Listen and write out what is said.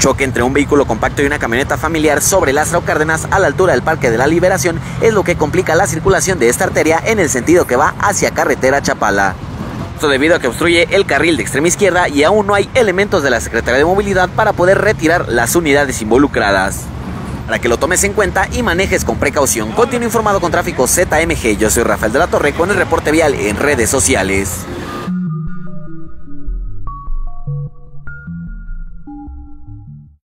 Choque entre un vehículo compacto y una camioneta familiar sobre Lázaro Cárdenas a la altura del Parque de la Liberación es lo que complica la circulación de esta arteria en el sentido que va hacia carretera Chapala. Esto debido a que obstruye el carril de extrema izquierda y aún no hay elementos de la Secretaría de Movilidad para poder retirar las unidades involucradas. Para que lo tomes en cuenta y manejes con precaución. Continúo informado con tráfico ZMG. Yo soy Rafael de la Torre con el reporte vial en redes sociales.